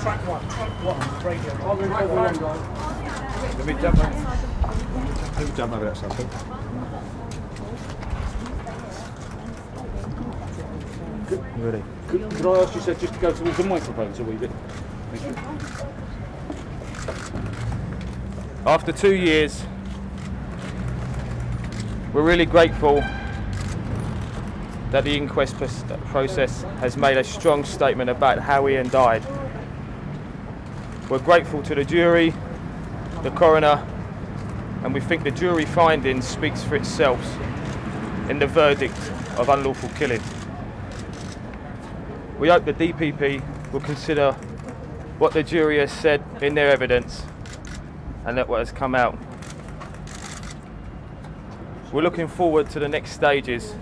Track one. What? Radio. Let me jump over. Let me jump over that something. Ready? Could, could I ask you, sir, just to go towards the microphone so we bit? Thank you. After two years, we're really grateful that the inquest process has made a strong statement about how Ian died. We're grateful to the jury, the coroner, and we think the jury findings speaks for itself in the verdict of unlawful killing. We hope the DPP will consider what the jury has said in their evidence and that what has come out. We're looking forward to the next stages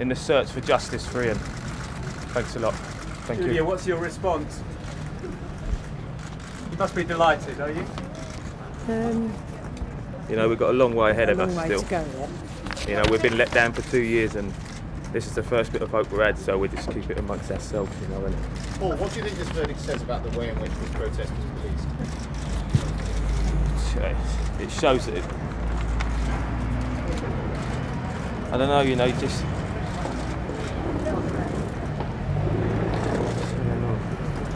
in the search for justice for Ian. Thanks a lot. Thank Julia, you. what's your response? You must be delighted, are you? Um, You know, we've got a long way ahead a of long us way still. to go yet. You know, we've been let down for two years and this is the first bit of hope we've had, so we just keep it amongst ourselves, you know. And Paul, what do you think this verdict says about the way in which this protest was policed? it shows that it, I don't know, you know, just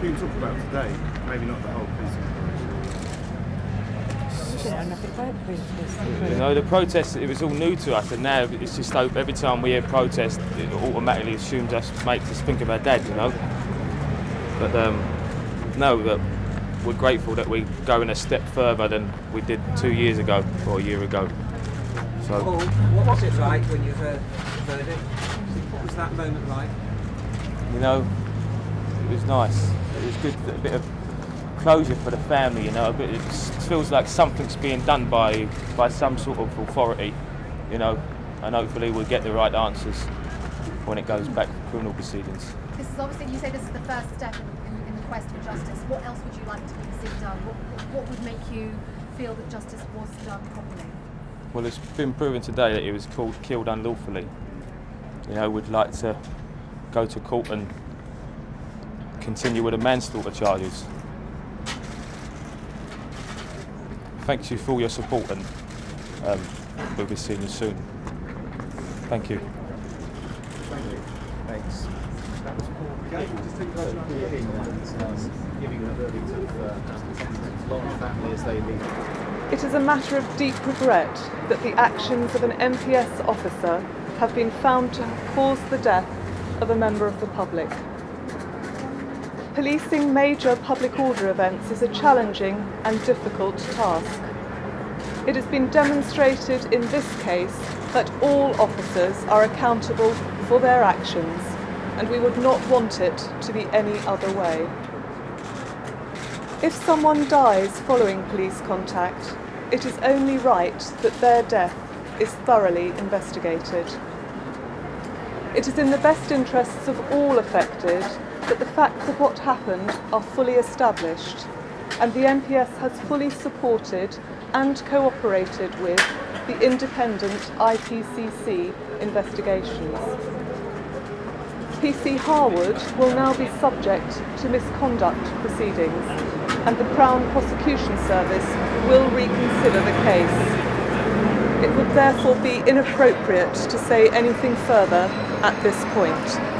It's talked about today, maybe not the whole police You know nothing about this. You know, the protest, it was all new to us, and now it's just like every time we hear protest, it automatically assumes us, makes us think of our dad, you know. But um, no, that we're grateful that we're going a step further than we did two years ago or a year ago. So, Paul, what was it like when you heard the verdict? What was that moment like? you know, it was nice. It was good, a bit of closure for the family, you know. A bit, it feels like something's being done by by some sort of authority, you know, and hopefully we'll get the right answers when it goes back to criminal proceedings. This is obviously, you say this is the first step in, in, in the quest for justice. What else would you like to see done? What, what would make you feel that justice was done properly? Well, it's been proven today that he was called killed unlawfully. You know, we'd like to go to court and continue with the manslaughter charges. Thank you for all your support and um, we'll be seeing you soon. Thank you. Thanks. Giving a verdict of large family as they leave. It is a matter of deep regret that the actions of an MPS officer have been found to have caused the death of a member of the public. Policing major public order events is a challenging and difficult task. It has been demonstrated in this case that all officers are accountable for their actions, and we would not want it to be any other way. If someone dies following police contact, it is only right that their death is thoroughly investigated. It is in the best interests of all affected that the facts of what happened are fully established, and the MPS has fully supported and cooperated with the independent IPCC investigations. PC Harwood will now be subject to misconduct proceedings, and the Crown Prosecution Service will reconsider the case. It would therefore be inappropriate to say anything further at this point.